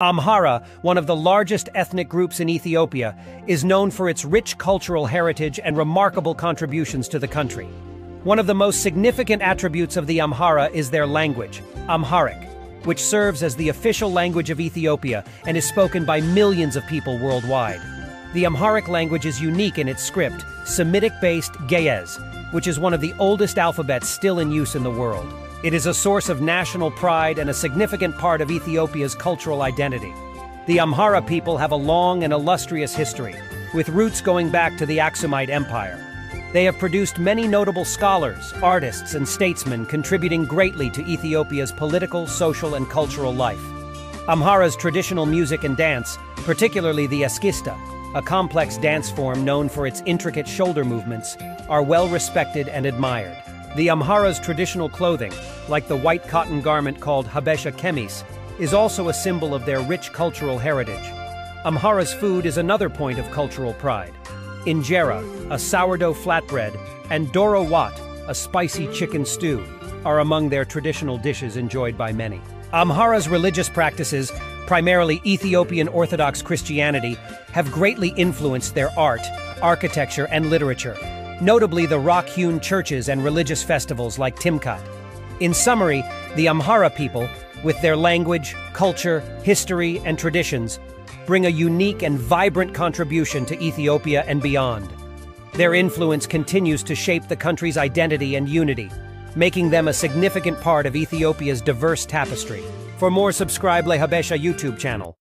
Amhara, one of the largest ethnic groups in Ethiopia, is known for its rich cultural heritage and remarkable contributions to the country. One of the most significant attributes of the Amhara is their language, Amharic, which serves as the official language of Ethiopia and is spoken by millions of people worldwide. The Amharic language is unique in its script, Semitic-based Ge'ez, which is one of the oldest alphabets still in use in the world. It is a source of national pride and a significant part of Ethiopia's cultural identity. The Amhara people have a long and illustrious history, with roots going back to the Aksumite Empire. They have produced many notable scholars, artists, and statesmen contributing greatly to Ethiopia's political, social, and cultural life. Amhara's traditional music and dance, particularly the Eskista, a complex dance form known for its intricate shoulder movements, are well respected and admired. The Amhara's traditional clothing, like the white cotton garment called Habesha Kemis, is also a symbol of their rich cultural heritage. Amhara's food is another point of cultural pride. Injera, a sourdough flatbread, and Doro Wat, a spicy chicken stew, are among their traditional dishes enjoyed by many. Amhara's religious practices, primarily Ethiopian Orthodox Christianity, have greatly influenced their art, architecture, and literature, notably the rock-hewn churches and religious festivals like Timkat. In summary, the Amhara people, with their language, culture, history, and traditions, bring a unique and vibrant contribution to Ethiopia and beyond. Their influence continues to shape the country's identity and unity, making them a significant part of Ethiopia's diverse tapestry. For more, subscribe Le Habesha YouTube channel.